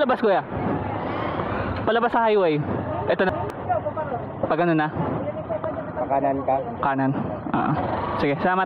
palabas kuya? Palabas sa highway. Ito na. Pag ano na? Pakanan ka. Kanan. Ah. sige, salamat.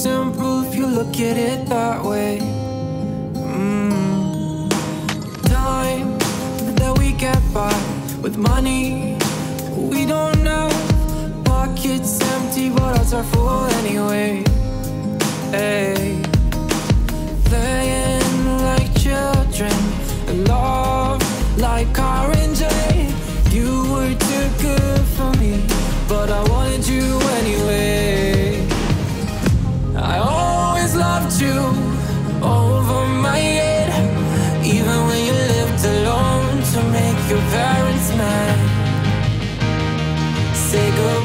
simple if you look at it that way mm. Time that we get by with money we don't know Pockets empty but hearts are full anyway hey. Playing like children and love like orange You were too good for me but I was say goodbye.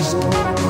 Christ.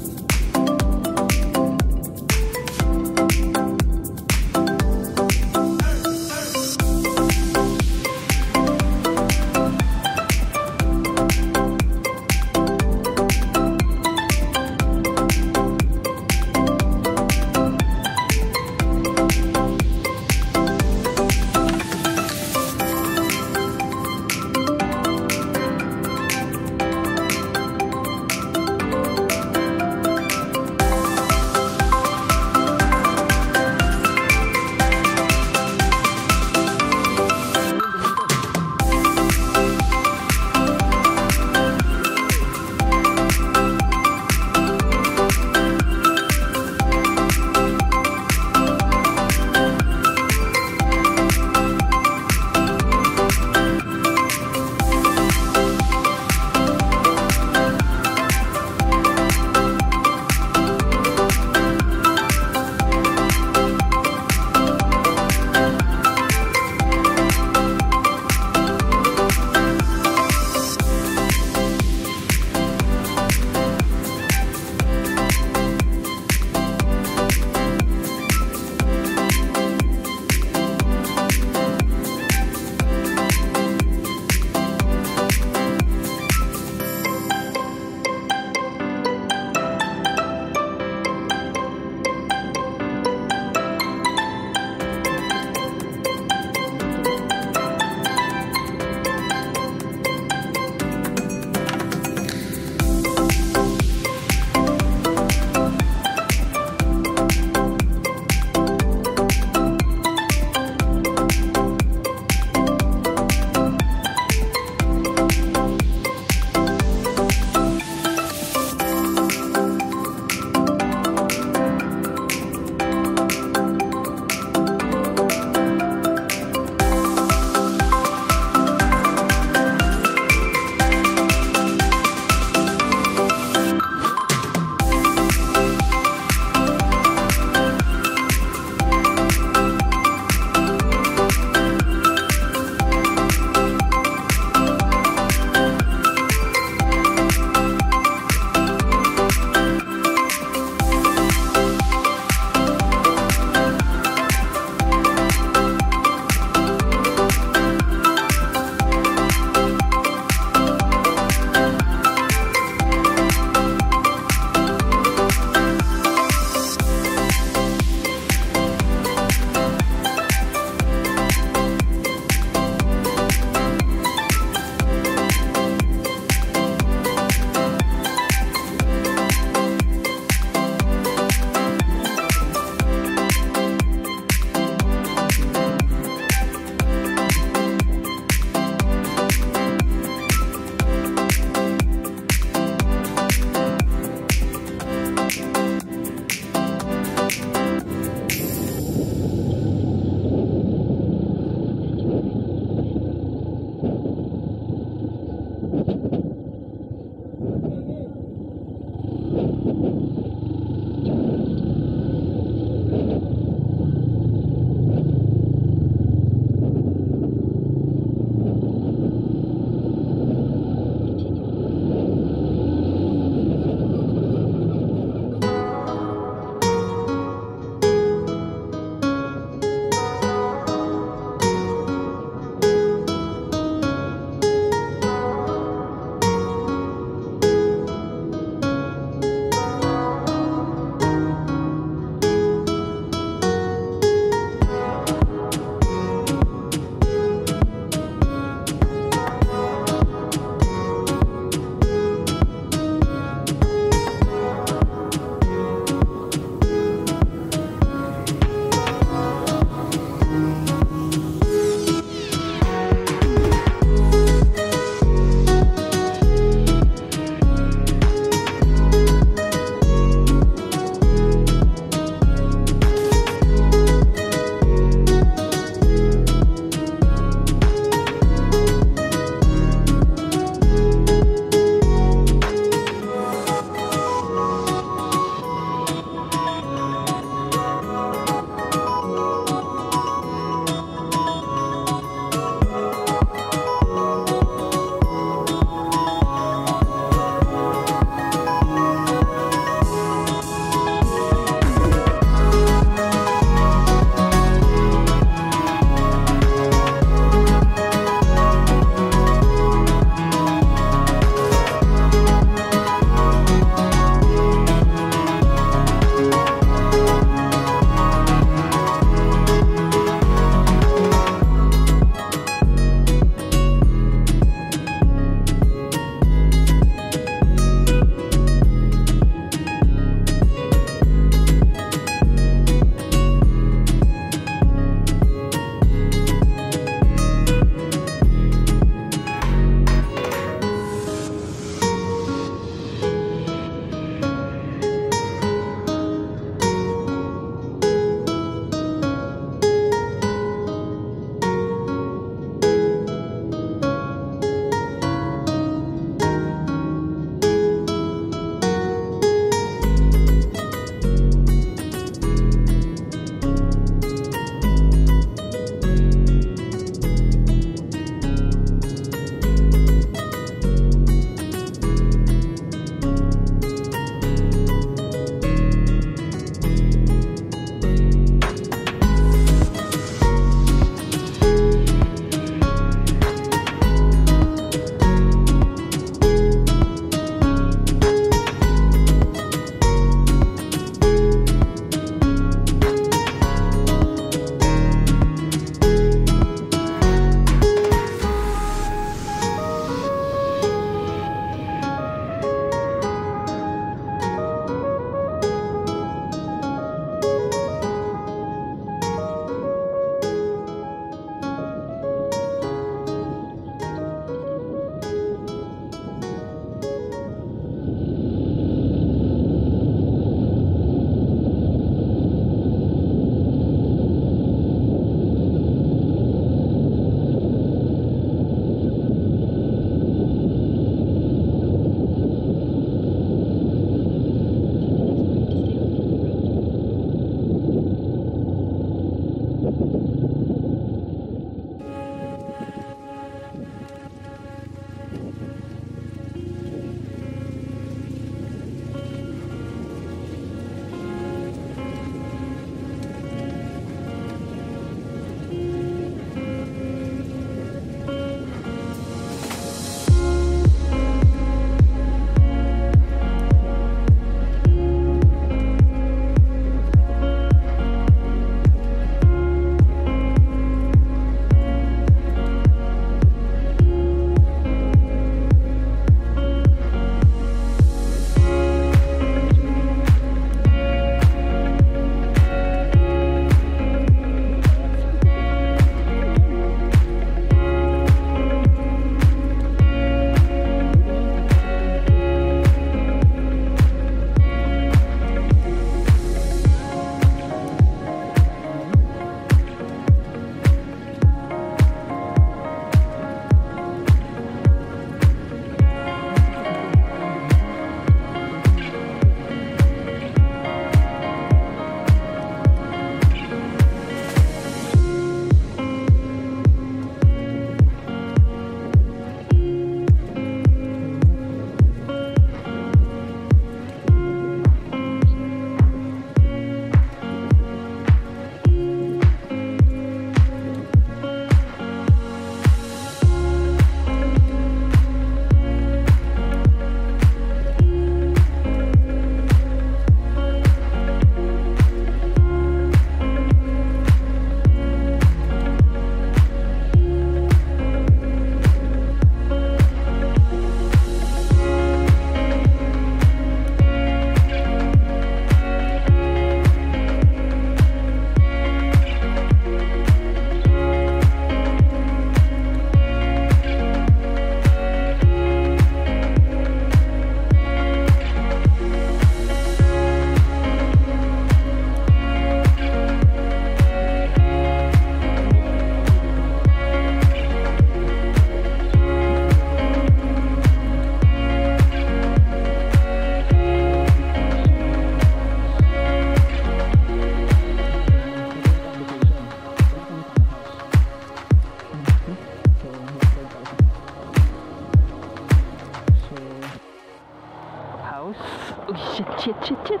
Chit, chit, chit.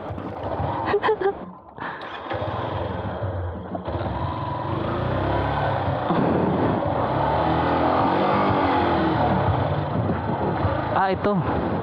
ah, ito.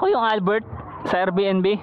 Ako yung Albert sa Airbnb.